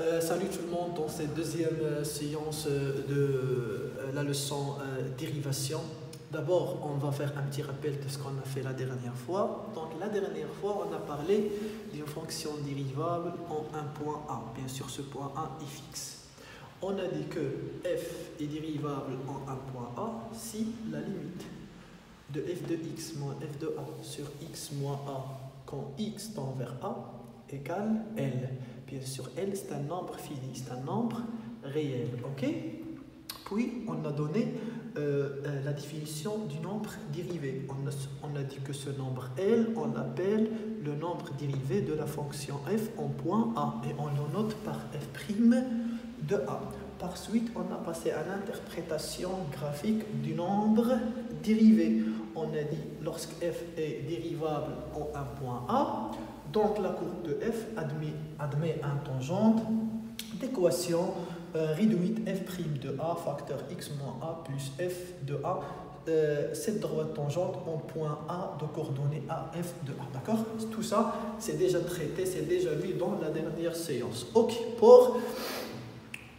Euh, salut tout le monde dans cette deuxième euh, séance euh, de la leçon dérivation. D'abord, on va faire un petit rappel de ce qu'on a fait la dernière fois. Donc, la dernière fois, on a parlé d'une fonction dérivable en un point A. Bien sûr, ce point A est fixe. On a dit que f est dérivable en un point A si la limite de f de x moins f de a sur x moins a quand x tend vers a égale L. Bien sûr, L c'est un nombre fini, c'est un nombre réel. Ok? Puis on a donné euh, euh, la définition du nombre dérivé. On a, on a dit que ce nombre L, on l'appelle le nombre dérivé de la fonction f en point A et on le note par f' de A. Par suite, on a passé à l'interprétation graphique du nombre dérivé. On a dit lorsque f est dérivable en un point A, donc la courbe de f admet, admet un tangente d'équation euh, réduite f' de a facteur x moins a plus f de a. Euh, cette droite tangente en point A de coordonnées a f de a. D'accord? Tout ça, c'est déjà traité, c'est déjà vu dans la dernière séance. Ok, pour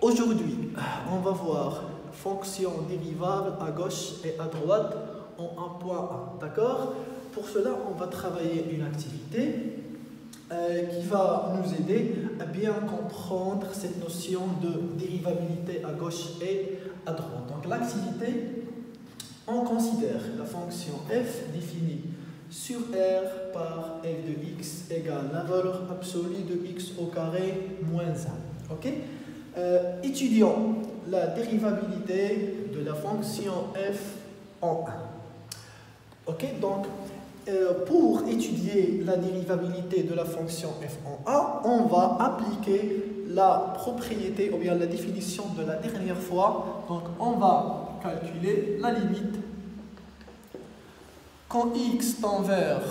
aujourd'hui, on va voir fonction dérivable à gauche et à droite en un point A. D'accord? Pour cela, on va travailler une activité euh, qui va nous aider à bien comprendre cette notion de dérivabilité à gauche et à droite. Donc l'activité, on considère la fonction f définie sur R par f de x égale la valeur absolue de x au carré moins 1. Ok? Euh, Étudions la dérivabilité de la fonction f en 1. Ok? Donc pour étudier la dérivabilité de la fonction f en a, on va appliquer la propriété ou bien la définition de la dernière fois. Donc on va calculer la limite quand x tend vers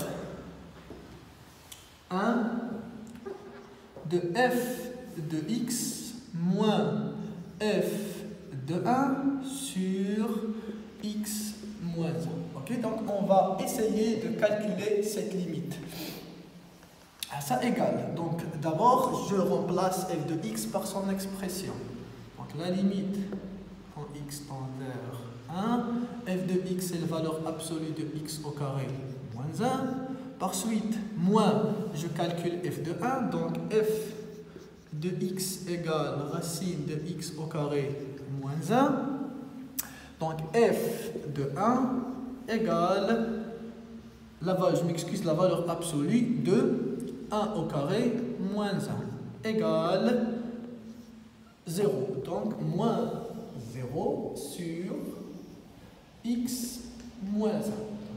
1 de f de x moins f de 1 sur x moins 1 donc on va essayer de calculer cette limite. Ah, ça égale. Donc d'abord, je remplace f de x par son expression. Donc la limite quand x tend vers 1, f de x est la valeur absolue de x au carré moins 1. Par suite, moins, je calcule f de 1, donc f de x égale racine de x au carré moins 1. Donc f de 1 égale la valeur, je m'excuse, la valeur absolue de 1 au carré moins 1 égale 0. Donc moins 0 sur x moins 1.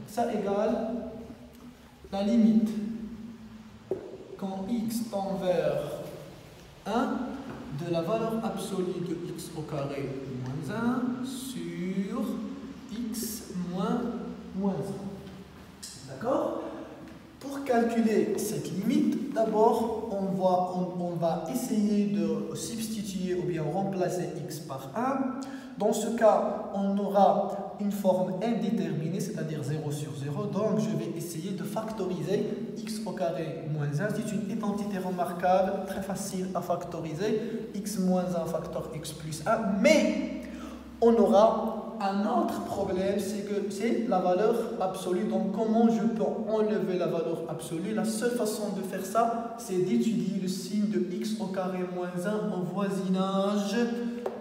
ça égale la limite quand x tend vers 1 de la valeur absolue de x au carré moins 1 sur x moins, moins 1. D'accord? Pour calculer cette limite, d'abord, on va, on va essayer de substituer ou bien remplacer x par 1. Dans ce cas, on aura une forme indéterminée, c'est-à-dire 0 sur 0. Donc, je vais essayer de factoriser x au carré moins 1. C'est une identité remarquable, très facile à factoriser. x moins 1 facteur x plus 1. Mais, on aura un autre problème, c'est que c'est la valeur absolue. Donc, comment je peux enlever la valeur absolue? La seule façon de faire ça, c'est d'étudier le signe de x au carré moins 1 en voisinage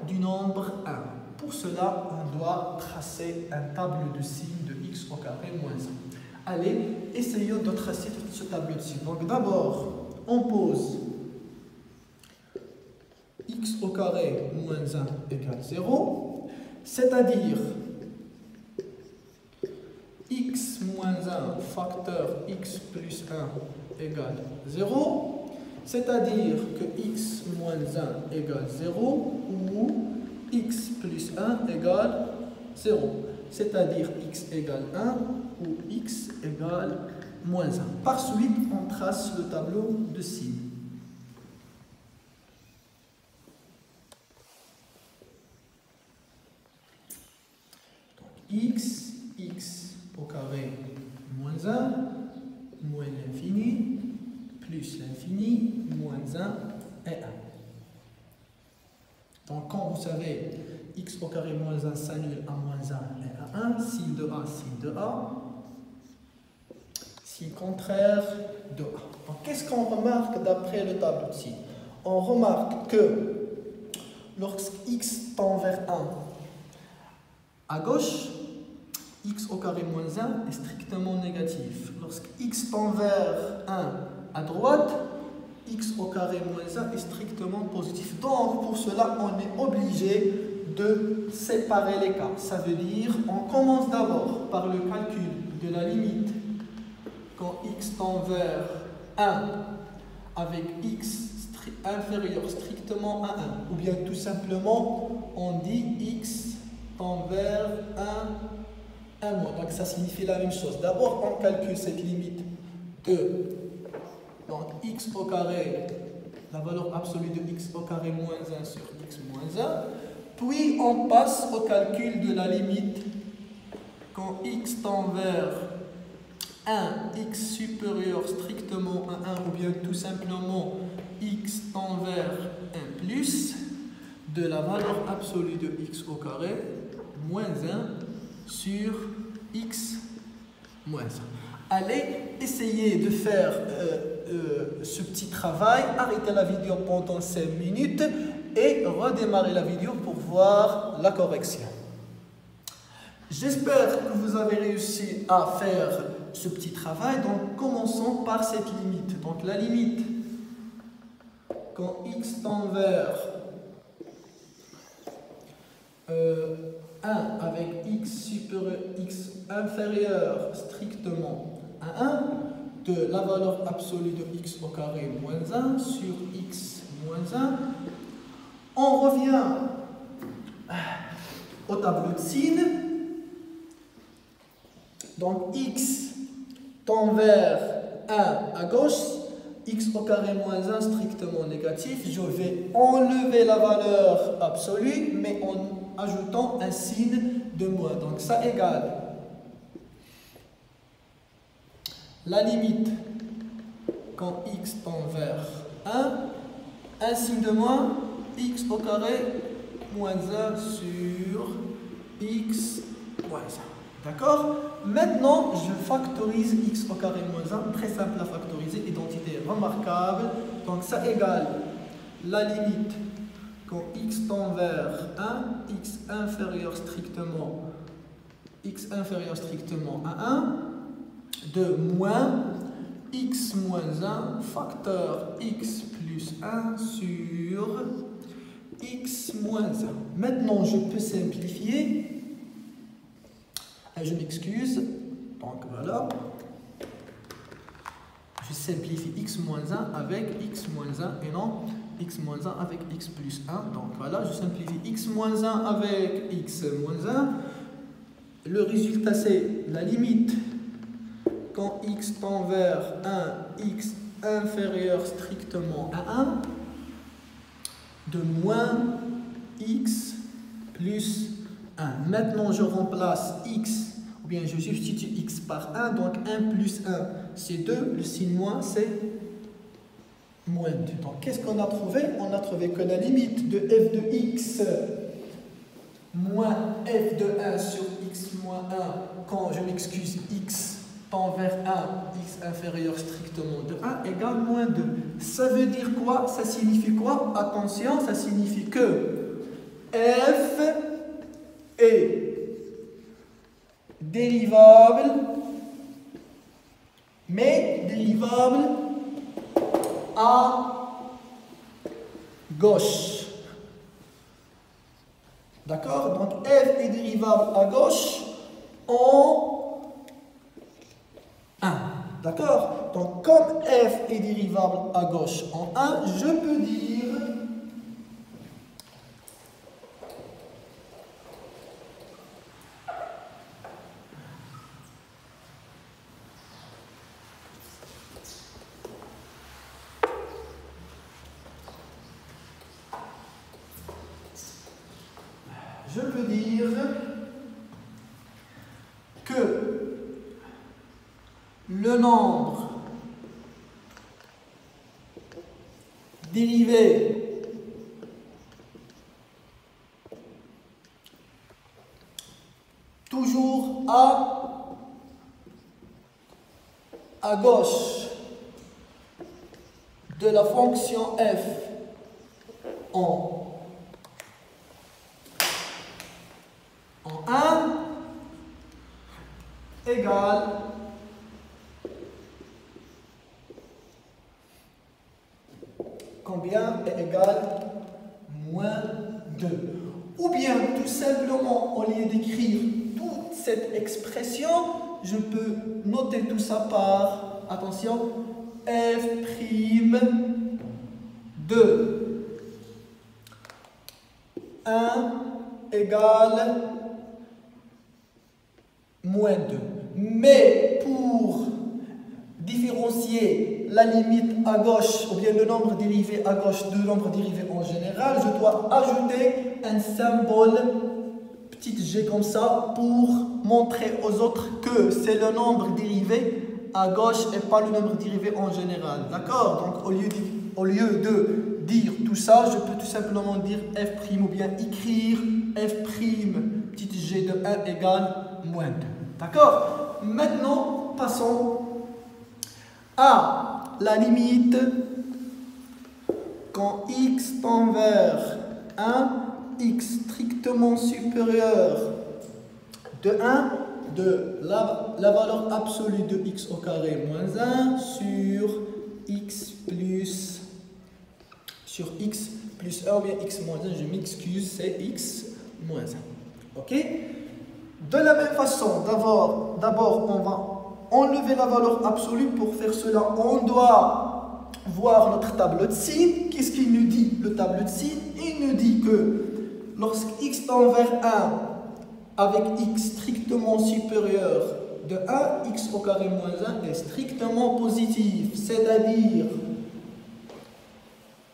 du nombre 1. Pour cela, on doit tracer un tableau de signes de x au carré moins 1. Allez, essayons de tracer ce tableau de signes. Donc, d'abord, on pose x au carré moins 1 égale 0 c'est-à-dire x moins 1 facteur x plus 1 égale 0, c'est-à-dire que x moins 1 égale 0 ou x plus 1 égale 0, c'est-à-dire x égale 1 ou x égale moins 1. Par suite, on trace le tableau de signes. X, x au carré moins 1, moins l'infini, plus l'infini, moins 1 et 1. Donc quand vous savez x au carré moins 1 s'annule à moins 1 et à 1, signe de A, signe de A, signe contraire de A. Donc qu'est-ce qu'on remarque d'après le tableau de signes On remarque que lorsque x tend vers 1 à gauche, x au carré moins 1 est strictement négatif. Lorsque x tend vers 1 à droite, x au carré moins 1 est strictement positif. Donc pour cela, on est obligé de séparer les cas. Ça veut dire, on commence d'abord par le calcul de la limite quand x tend vers 1 avec x inférieur strictement à 1. Ou bien tout simplement, on dit x tend vers 1, 1 moins. Donc ça signifie la même chose. D'abord, on calcule cette limite de x au carré, la valeur absolue de x au carré moins 1 sur x moins 1. Puis on passe au calcul de la limite quand x tend vers 1, x supérieur strictement à 1 ou bien tout simplement x tend vers 1 plus de la valeur absolue de x au carré moins 1 sur x moins 1. Allez essayer de faire euh, euh, ce petit travail, arrêtez la vidéo pendant 5 minutes et redémarrer la vidéo pour voir la correction. J'espère que vous avez réussi à faire ce petit travail. Donc commençons par cette limite. Donc la limite, quand x tend vers 1 euh, avec x supérieur, x inférieur strictement à 1, de la valeur absolue de x au carré moins 1 sur x moins 1, on revient au tableau de signes. Donc x tend vers 1 à gauche, x au carré moins 1 strictement négatif. Je vais enlever la valeur absolue, mais en ajoutant un signe de moins. Donc ça égale la limite quand x tend vers 1, un signe de moins, x au carré moins 1 sur x moins 1. D'accord? Maintenant, je factorise x au carré moins 1, très simple à factoriser, identité remarquable. Donc ça égale la limite quand x tend vers 1, x inférieur strictement, x inférieur strictement à 1, de moins x moins 1 facteur x plus 1 sur x moins 1. Maintenant, je peux simplifier. Je m'excuse. Donc voilà. Je simplifie x moins 1 avec x moins 1 et non x moins 1 avec x plus 1. Donc voilà, je simplifie x moins 1 avec x moins 1. Le résultat, c'est la limite quand x tend vers 1, x inférieur strictement à 1, de moins x plus 1. Maintenant, je remplace x, ou bien je substitue x par 1, donc 1 plus 1, c'est 2, le signe moins, c'est moins 2. Donc, qu'est-ce qu'on a trouvé? On a trouvé que la limite de f de x moins f de 1 sur x moins 1, quand je m'excuse, x tend vers 1, x inférieur strictement de 1 égale moins 2. Ça veut dire quoi? Ça signifie quoi? Attention, ça signifie que f est dérivable, mais dérivable gauche. D'accord? Donc f est dérivable à gauche en D'accord? Donc, comme f est dérivable à gauche en 1, je peux dire je peux dire le nombre dérivé à gauche de la fonction f en, en 1 égale combien est égal moins 2. Ou bien tout simplement, au lieu d'écrire toute cette expression, je peux noter tout ça par, attention, f' 2. 1 égale moins 2. Mais pour différencier la limite à gauche, ou bien le nombre dérivé à gauche de nombre dérivé en général, je dois ajouter un symbole petit g comme ça pour montrer aux autres que c'est le nombre dérivé à gauche et pas le nombre dérivé en général. D'accord? Donc au lieu, de, dire tout ça, je peux tout simplement dire f' ou bien écrire f' petit g de 1 égale moins 2. D'accord? Maintenant, passons à la limite quand x tend vers 1, x strictement supérieur de 1 de la, valeur absolue de x au carré moins 1 sur x plus sur x plus 1 ou bien x moins 1, je m'excuse, c'est x moins 1. Ok? De la même façon, d'abord on va enlever la valeur absolue. Pour faire cela, on doit voir notre tableau de signes. Qu'est-ce qu'il nous dit, le tableau de signes Il nous dit que lorsque x tend vers 1 avec x strictement supérieur de 1, x au carré moins 1 est strictement positif. C'est-à-dire,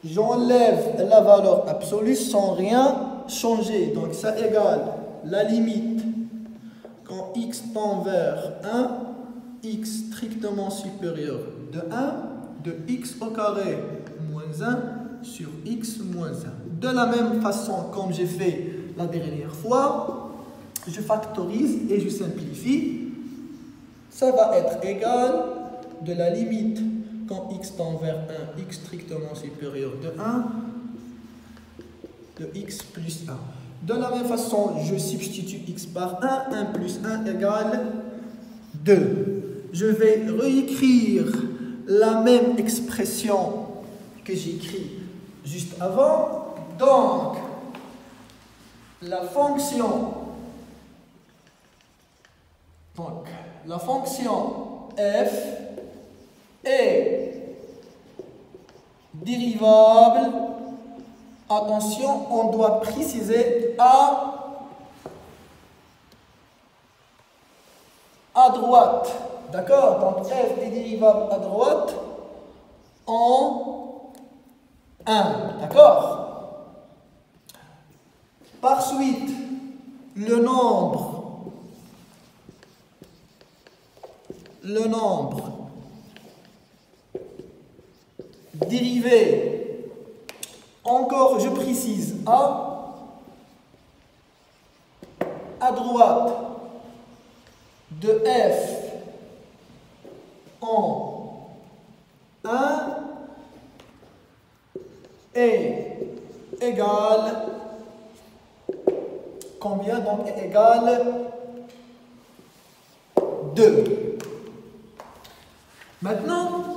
j'enlève la valeur absolue sans rien changer. Donc ça égale la limite quand x tend vers 1 x strictement supérieur de 1 de x au carré moins 1 sur x moins 1. De la même façon comme j'ai fait la dernière fois, je factorise et je simplifie. Ça va être égal de la limite quand x tend vers 1, x strictement supérieur de 1, de x plus 1. De la même façon, je substitue x par 1, 1 plus 1 égale 2 je vais réécrire la même expression que j'ai écrit juste avant. Donc, la fonction, donc, la fonction f est dérivable. Attention, on doit préciser à à droite. D'accord? Donc f est dérivable à droite en 1. D'accord? Par suite, le nombre, le nombre dérivé, encore je précise, à, à droite de f en 1 est égal combien donc est égal 2 maintenant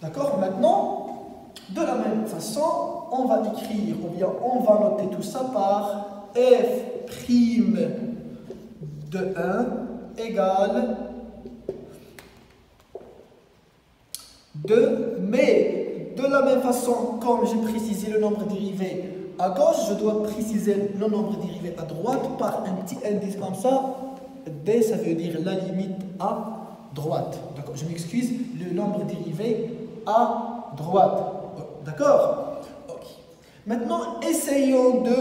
D'accord Maintenant, de la même façon, on va écrire, ou bien on va noter tout ça par f' de 1 égale 2, mais la même façon, comme j'ai précisé le nombre dérivé à gauche, je dois préciser le nombre dérivé à droite par un petit indice comme ça. D, ça veut dire la limite à droite. D'accord Je m'excuse, le nombre dérivé à droite. D'accord Maintenant, essayons de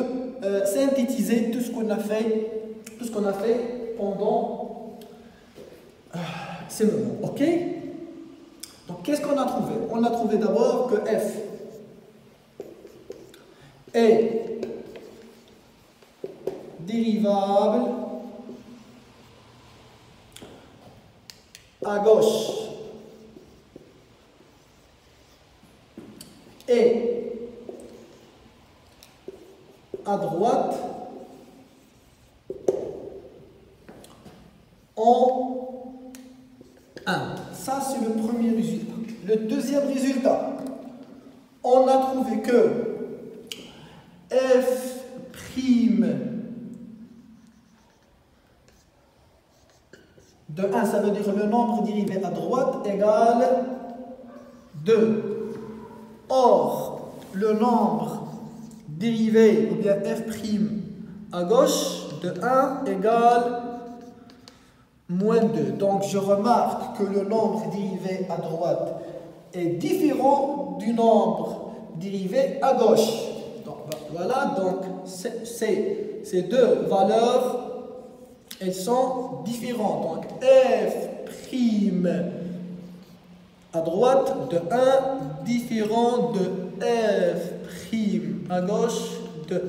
euh, synthétiser tout ce qu'on a fait, tout ce qu'on a fait pendant euh, ces moments. Ok? Qu'est-ce qu'on a trouvé? On a trouvé d'abord que f est dérivable à gauche et à droite en 1. Ça, c'est le premier résultat. Le deuxième résultat, on a trouvé que f' de 1, ça veut dire le nombre dérivé à droite égale 2. Or, le nombre dérivé, ou bien f' à gauche, de 1 égale moins 2. Donc, je remarque que le nombre dérivé à droite est différent du nombre dérivé à gauche. Donc, voilà, donc ces deux valeurs elles sont différentes. Donc f' à droite de 1 différent de f' à gauche de 1.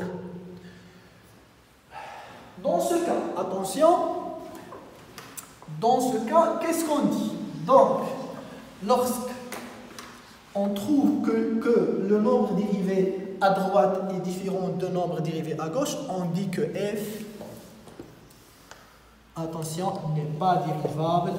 Dans ce cas, attention, dans ce cas, qu'est-ce qu'on dit Donc, lorsque on trouve que, que, le nombre dérivé à droite est différent du nombre dérivé à gauche, on dit que f attention, n'est pas dérivable.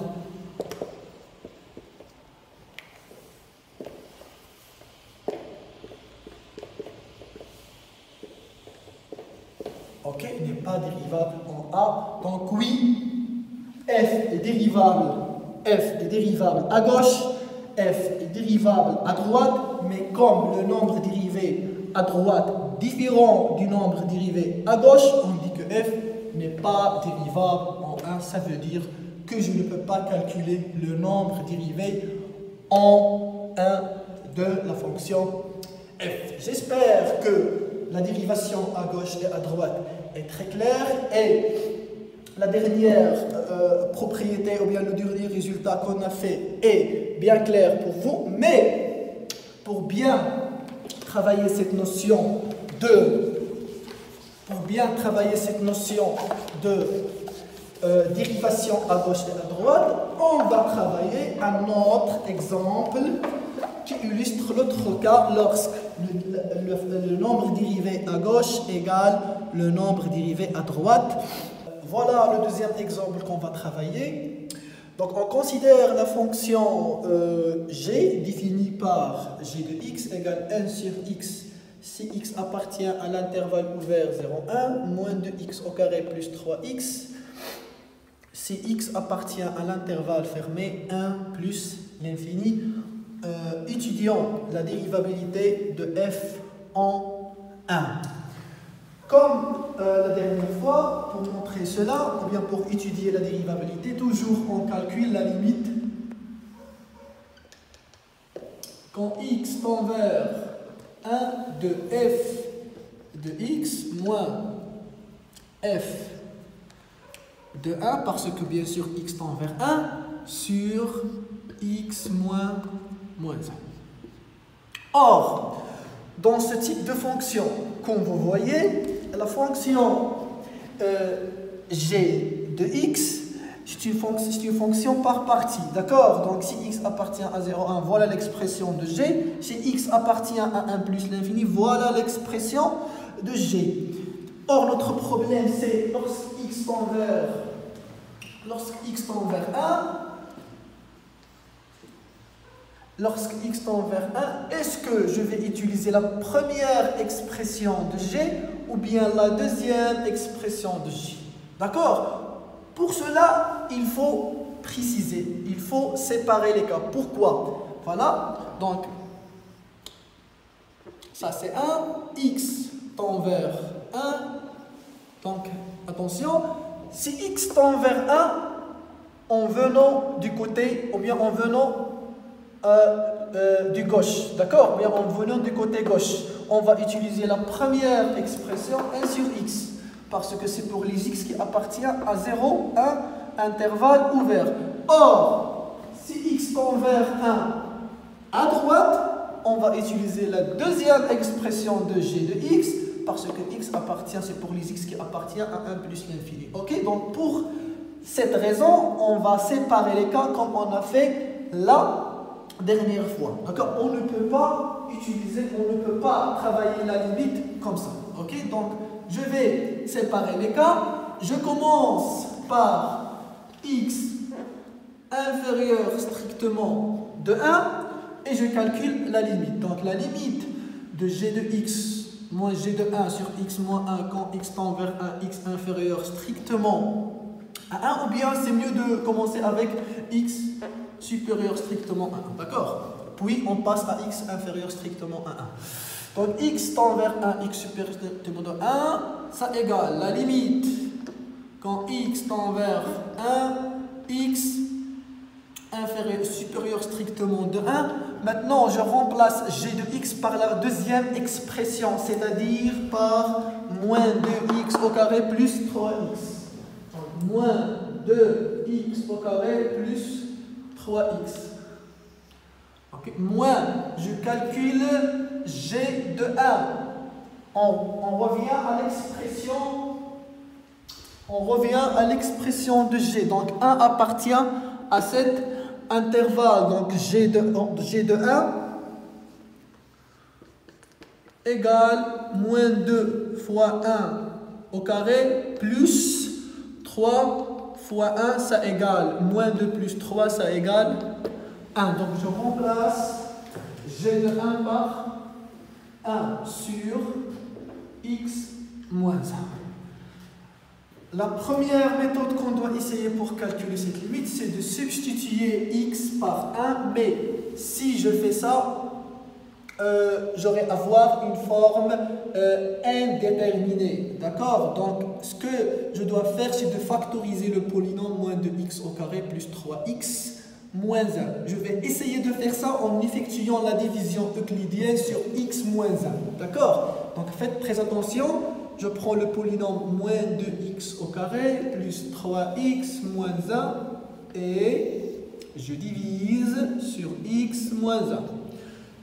Ok, n'est pas dérivable en A. Donc oui, f est dérivable, f est dérivable à gauche, f est dérivable à droite, mais comme le nombre dérivé à droite différent du nombre dérivé à gauche, on dit que f n'est pas dérivable ça veut dire que je ne peux pas calculer le nombre dérivé en 1 de la fonction f. J'espère que la dérivation à gauche et à droite est très claire et la dernière euh, propriété ou bien le dernier résultat qu'on a fait est bien clair pour vous, mais pour bien travailler cette notion de pour bien travailler cette notion de euh, dérivation à gauche et à droite, on va travailler un autre exemple qui illustre l'autre cas lorsque le, nombre dérivé à gauche égale le nombre dérivé à droite. Voilà le deuxième exemple qu'on va travailler. Donc on considère la fonction euh, g définie par g de x égale 1 sur x si x appartient à l'intervalle ouvert 0, 1, moins 2x au carré plus 3x si x appartient à l'intervalle fermé 1 plus l'infini, euh, étudions la dérivabilité de f en 1. Comme euh, la dernière fois, pour montrer cela, ou bien pour étudier la dérivabilité, toujours on calcule la limite quand x tend vers 1 de f de x moins f de 1 parce que bien sûr x tend vers 1 sur x moins, moins 1. Or, dans ce type de fonction, comme vous voyez, la fonction euh, g de x, c'est une, fonction par partie, d'accord? Donc si x appartient à 0, 1, voilà l'expression de g. Si x appartient à 1 plus l'infini, voilà l'expression de g. Or, notre problème, c'est lorsque x tend vers, lorsque x tend vers 1, lorsque x tend vers 1, est-ce que je vais utiliser la première expression de g ou bien la deuxième expression de g D'accord? Pour cela, il faut préciser, il faut séparer les cas. Pourquoi? Voilà, donc ça c'est 1, x tend vers 1. Donc, attention, si x tend vers 1, en venant du côté, ou bien en venant euh, euh, du gauche, d'accord? Ou bien en venant du côté gauche, on va utiliser la première expression 1 sur x, parce que c'est pour les x qui appartient à 0, 1, intervalle ouvert. Or, si x tend vers 1, À droite, on va utiliser la deuxième expression de g de x parce que x appartient, c'est pour les x qui appartient à 1 plus l'infini. Ok Donc pour cette raison, on va séparer les cas comme on a fait la dernière fois. D'accord? On ne peut pas utiliser, on ne peut pas travailler la limite comme ça. Ok? Donc je vais séparer les cas. Je commence par x inférieur strictement de 1 et je calcule la limite. Donc la limite de g de x moins g de 1 sur x moins 1 quand x tend vers 1, x inférieur strictement à 1, ou bien c'est mieux de commencer avec x supérieur strictement à 1, d'accord? Puis on passe à x inférieur strictement à 1. Donc x tend vers 1, x supérieur strictement à 1, ça égale la limite quand x tend vers 1, x inférieur, supérieur strictement de 1. Maintenant, je remplace g de x par la deuxième expression, c'est-à-dire par moins 2x au carré plus 3x. Donc, moins 2x au carré plus 3x. Moins, je calcule g de 1. On, on revient à l'expression on revient à l'expression de g. Donc 1 appartient à cette intervalle, donc G de, G de 1, égale moins 2 fois 1 au carré plus 3 fois 1, ça égale moins 2 plus 3, ça égale 1. Donc je remplace G de 1 par 1 sur x moins 1. La première méthode qu'on doit essayer pour calculer cette limite, c'est de substituer x par 1, mais si je fais ça, euh, j'aurai avoir une forme euh, indéterminée. D'accord? Donc, ce que je dois faire, c'est de factoriser le polynôme moins de x au carré plus 3x moins 1. Je vais essayer de faire ça en effectuant la division euclidienne sur x moins 1. D'accord Donc, faites très attention je prends le polynôme moins 2x au carré plus 3x moins 1 et je divise sur x moins 1.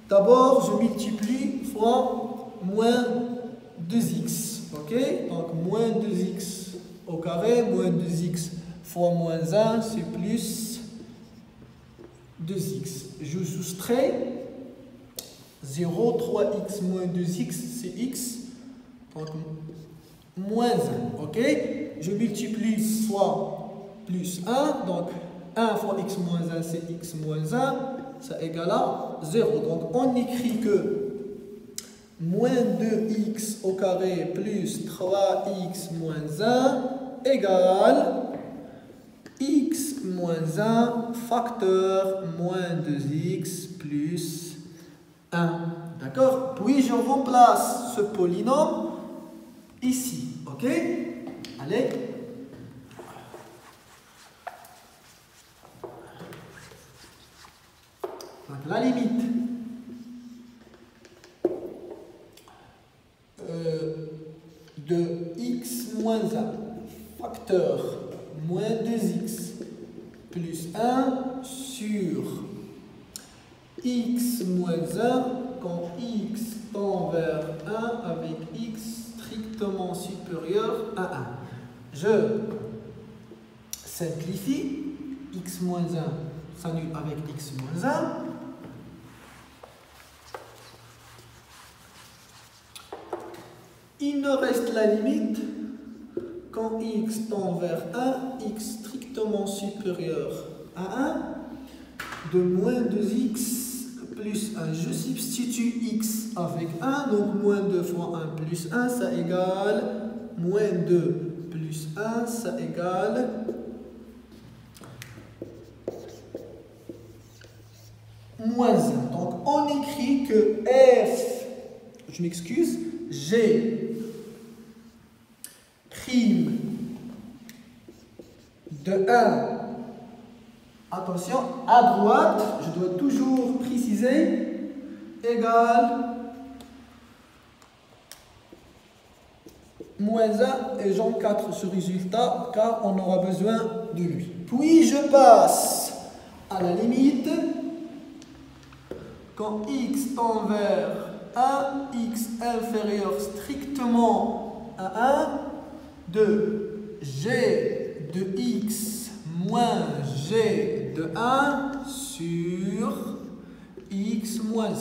D'abord, je multiplie fois moins 2x. Ok Donc moins 2x au carré, moins 2x fois moins 1, c'est plus 2x. Je soustrais 0, 3x moins 2x, c'est x. Donc, moins 1, ok? Je multiplie fois plus 1, donc 1 fois x moins 1, c'est x moins 1, ça égale à 0. Donc, on écrit que moins 2x au carré plus 3x moins 1 égale x moins 1 facteur moins 2x plus 1. D'accord? Puis je remplace ce polynôme ici. OK? Allez. Donc la limite euh, de x moins 1 facteur moins 2x plus 1 sur x moins 1 quand x tend vers 1 avec x strictement supérieur à 1. Je simplifie, x moins 1 s'annule avec x moins 1. Il ne reste la limite quand x tend vers 1, x strictement supérieur à 1, de moins 2x plus 1. Je substitue x avec 1, donc moins 2 fois 1 plus 1, ça égale moins 2 plus 1, ça égale moins 1. Donc on écrit que f, je m'excuse, g prime de 1 Attention, à droite, je dois toujours préciser, égal moins 1 et j'en 4 ce résultat car on aura besoin de lui. Puis je passe à la limite quand x tend vers 1, x inférieur strictement à 1, de g de x moins g de 1 sur x moins 1.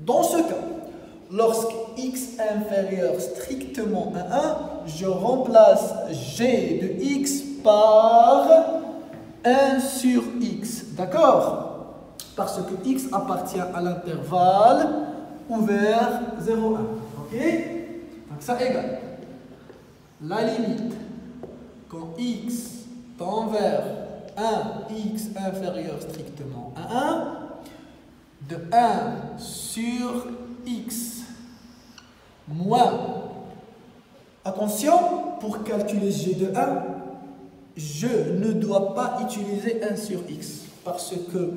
Dans ce cas, lorsque x inférieur strictement à 1, je remplace g de x par 1 sur x. D'accord? Parce que x appartient à l'intervalle ouvert 0, 1. Ok? Donc ça égale la limite quand x tend vers 1, x inférieur strictement à 1, de 1 sur x moins. Attention, pour calculer g de 1, je ne dois pas utiliser 1 sur x parce que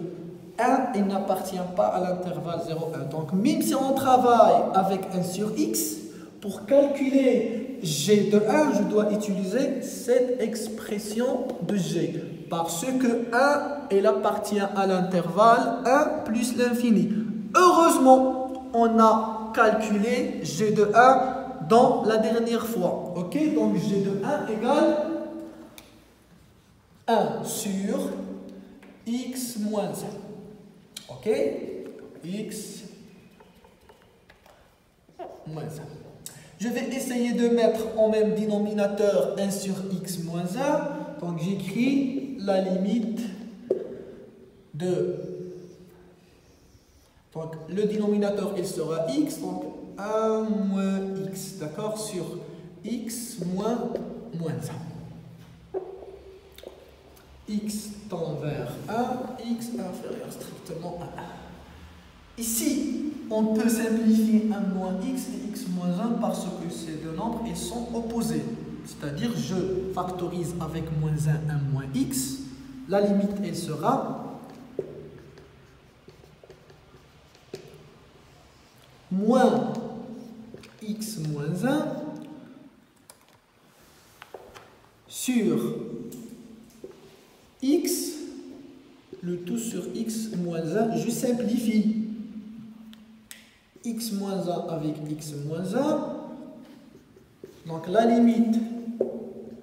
1 il n'appartient pas à l'intervalle 0,1. Donc même si on travaille avec 1 sur x, pour calculer g de 1, je dois utiliser cette expression de g parce que 1 il appartient à l'intervalle 1 plus l'infini. Heureusement, on a calculé g de 1 dans la dernière fois. Ok, donc g de 1 égale 1 sur x moins 1. Ok x moins 1. Je vais essayer de mettre en même dénominateur 1 sur x moins 1. Donc j'écris la limite de... Donc le dénominateur il sera x, donc 1 moins x, d'accord, sur x moins moins 1 x tend vers 1, x inférieur strictement à 1. Ici, on peut simplifier 1 moins x et x moins 1 parce que ces deux nombres sont opposés. C'est-à-dire, je factorise avec moins 1, 1 moins x. La limite, elle sera moins x moins 1 sur x, le tout sur x moins 1, je simplifie. X moins 1 avec x moins 1. Donc la limite,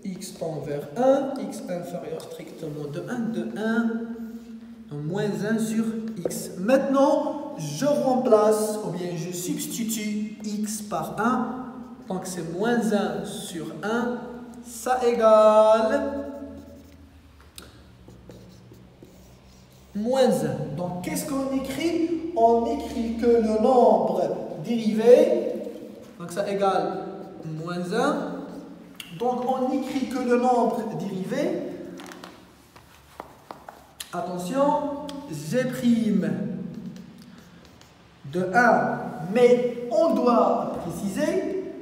x tend vers 1, x inférieur strictement de 1, de 1, moins 1 sur x. Maintenant, je remplace, ou bien je substitue x par 1. Donc c'est moins 1 sur 1, ça égale moins 1. Donc, qu'est-ce qu'on écrit? On écrit que le nombre dérivé, donc ça égale moins 1. Donc, on écrit que le nombre dérivé, attention, g' de 1, mais on doit préciser,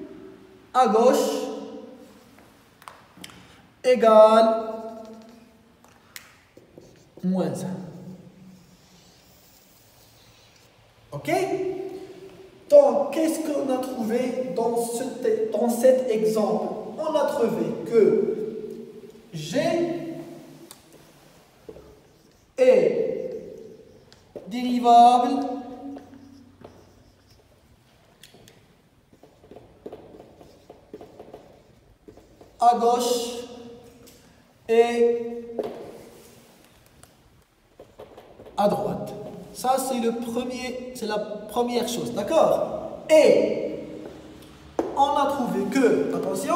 à gauche, égale moins 1. Ok? Donc, qu'est-ce qu'on a trouvé dans, dans cet exemple? On a trouvé que G est dérivable à gauche et à droite. Ça, c'est le premier, c'est la première chose, d'accord? Et on a trouvé que, attention,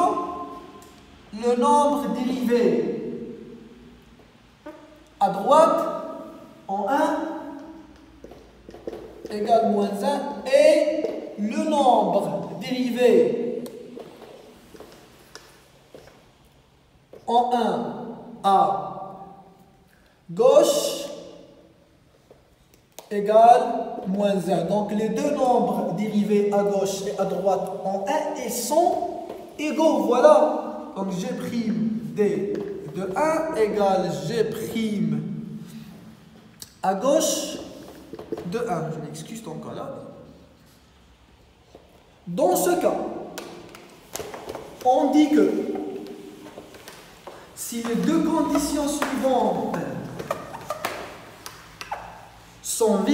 le nombre dérivé à droite en 1 égale moins 1 et le nombre dérivé en 1 à gauche égale moins 1. Donc les deux nombres dérivés à gauche et à droite en 1 et sont égaux. Voilà. Donc G' D de 1 égale G' à gauche de 1. Je m'excuse cas là. Dans ce cas, on dit que si les deux conditions suivantes sont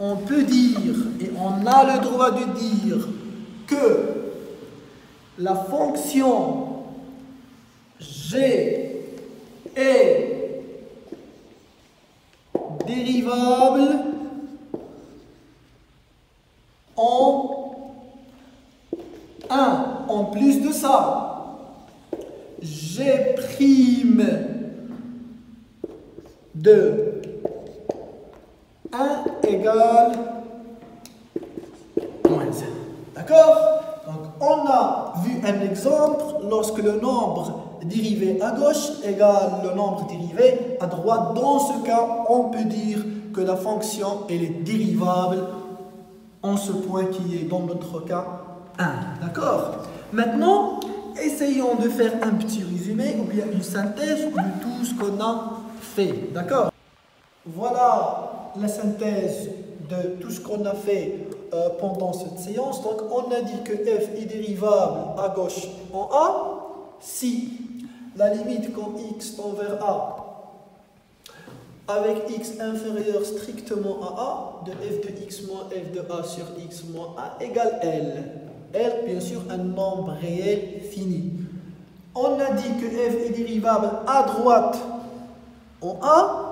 on peut dire, et on a le droit de dire, que la fonction g est dérivable en 1. En plus de ça, g' de 1 égale moins 1. D'accord? Donc on a vu un exemple lorsque le nombre dérivé à gauche égale le nombre dérivé à droite. Dans ce cas, on peut dire que la fonction elle est dérivable en ce point qui est dans notre cas 1. D'accord? Maintenant, essayons de faire un petit résumé ou bien une synthèse de tout ce qu'on a fait. D'accord? Voilà la synthèse de tout ce qu'on a fait euh, pendant cette séance. Donc, on a dit que f est dérivable à gauche en a si la limite quand x tend vers a avec x inférieur strictement à a de f de x moins f de a sur x moins a égale L. L, bien sûr, un nombre réel fini. On a dit que f est dérivable à droite en a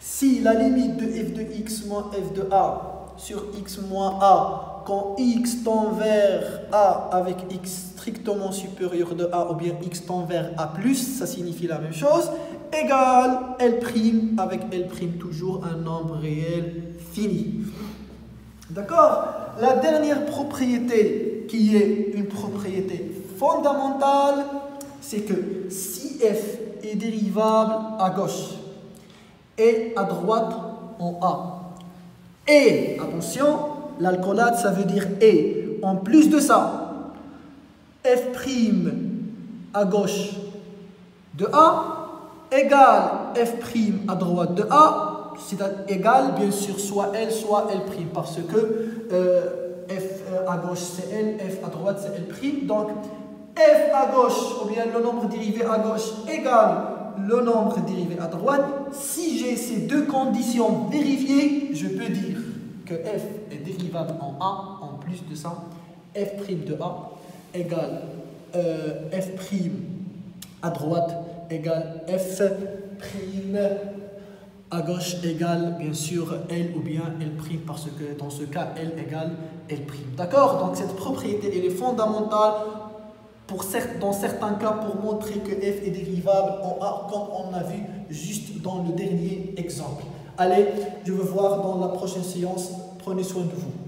si la limite de f de x moins f de a sur x moins a quand x tend vers a avec x strictement supérieur de a ou bien x tend vers a plus, ça signifie la même chose, égale L' avec L' toujours un nombre réel fini. D'accord? La dernière propriété qui est une propriété fondamentale, c'est que si f est dérivable à gauche et à droite en a, et, attention, l'alcoolate ça veut dire et, en plus de ça, f' à gauche de A égale f' à droite de A, c'est égal bien sûr soit L soit L' parce que euh, f euh, à gauche c'est L, f à droite c'est L'. Donc f à gauche ou bien le nombre dérivé à gauche égale le nombre dérivé à droite. Si j'ai ces deux conditions vérifiées, je peux dire que f est dérivable en A en plus de ça, f' de A égale euh, f' à droite égale f' à gauche égale bien sûr L ou bien L' parce que dans ce cas L égale L'. D'accord? Donc cette propriété elle est fondamentale pour dans certains cas pour montrer que f est dérivable en A comme on a vu juste dans le dernier exemple. Allez, je veux voir dans la prochaine séance. Prenez soin de vous.